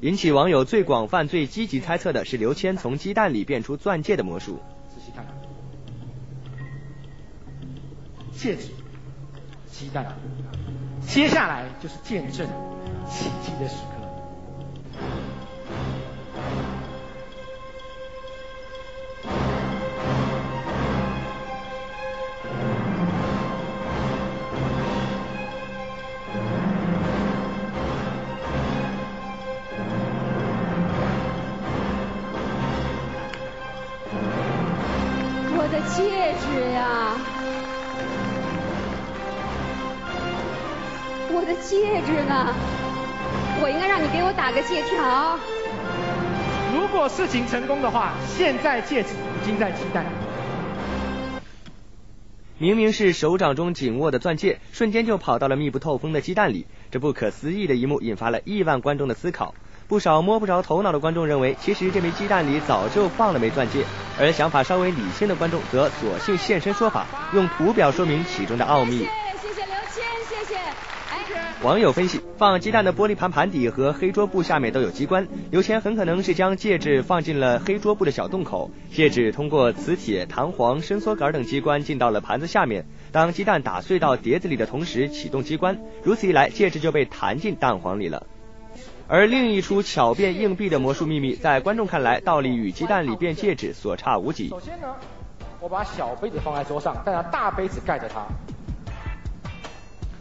引起网友最广泛、最积极猜测的是刘谦从鸡蛋里变出钻戒的魔术。仔细看，戒指、鸡蛋，接下来就是见证奇迹的时刻。的戒指呀，我的戒指呢？我应该让你给我打个借条。如果事情成功的话，现在戒指已经在期待。明明是手掌中紧握的钻戒，瞬间就跑到了密不透风的鸡蛋里。这不可思议的一幕引发了亿万观众的思考。不少摸不着头脑的观众认为，其实这枚鸡蛋里早就放了枚钻戒；而想法稍微理性的观众则索性现身说法，用图表说明其中的奥秘。谢谢，刘谦，谢谢。哎，网友分析，放鸡蛋的玻璃盘盘底和黑桌布下面都有机关，刘谦很可能是将戒指放进了黑桌布的小洞口，戒指通过磁铁、弹簧、伸缩杆等机关进到了盘子下面。当鸡蛋打碎到碟子里的同时，启动机关，如此一来，戒指就被弹进蛋黄里了。而另一出巧变硬币的魔术秘密，在观众看来，道理与鸡蛋里变戒指所差无几。首先呢，我把小杯子放在桌上，再拿大杯子盖着它。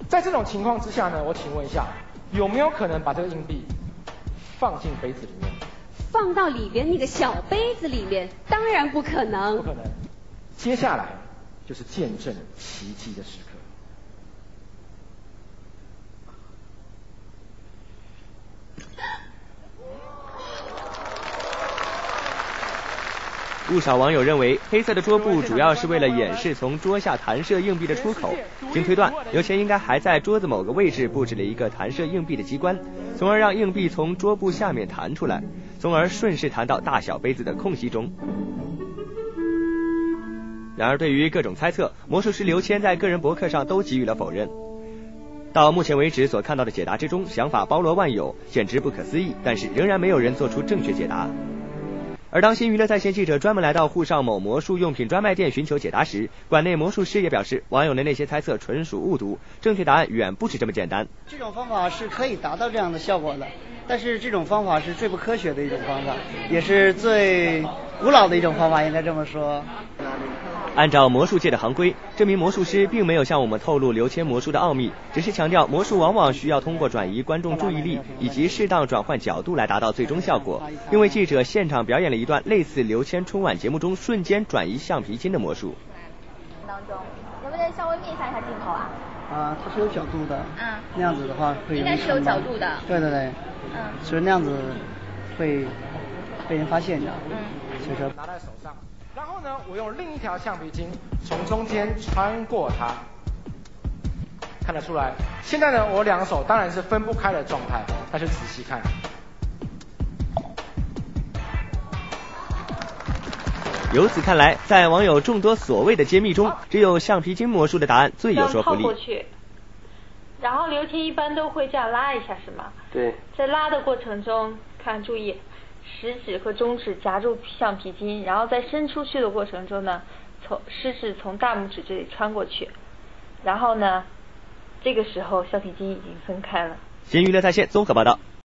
在这种情况之下呢，我请问一下，有没有可能把这个硬币放进杯子里面？放到里边那个小杯子里面，当然不可能。不可能。接下来就是见证奇迹的时刻。不少网友认为，黑色的桌布主要是为了掩饰从桌下弹射硬币的出口。经推断，刘谦应该还在桌子某个位置布置了一个弹射硬币的机关，从而让硬币从桌布下面弹出来，从而顺势弹到大小杯子的空隙中。然而，对于各种猜测，魔术师刘谦在个人博客上都给予了否认。到目前为止所看到的解答之中，想法包罗万有，简直不可思议，但是仍然没有人做出正确解答。而当新娱乐在线记者专门来到沪上某魔术用品专卖店寻求解答时，馆内魔术师也表示，网友的那些猜测纯属误读，正确答案远不止这么简单。这种方法是可以达到这样的效果的，但是这种方法是最不科学的一种方法，也是最古老的一种方法，应该这么说。按照魔术界的行规，这名魔术师并没有向我们透露刘谦魔术的奥秘，只是强调魔术往往需要通过转移观众注意力以及适当转换角度来达到最终效果，因为记者现场表演了一段类似刘谦春晚节目中瞬间转移橡皮筋的魔术。当中，能不能稍微面向一下镜头啊？啊，它是有角度的。嗯。那样子的话会。应该是有角度的。对对对。嗯。所以那样子会被人发现的。嗯。所以说。拿在手上。然后呢，我用另一条橡皮筋从中间穿过它，看得出来。现在呢，我两手当然是分不开的状态，但是仔细看，由此看来，在网友众多所谓的揭秘中，只有橡皮筋魔术的答案最有说服力。过去，然后刘谦一般都会这样拉一下，是吗？对。在拉的过程中，看注意。食指和中指夹住橡皮筋，然后在伸出去的过程中呢，从食指从大拇指这里穿过去，然后呢，这个时候橡皮筋已经分开了。新娱乐在线综合报道。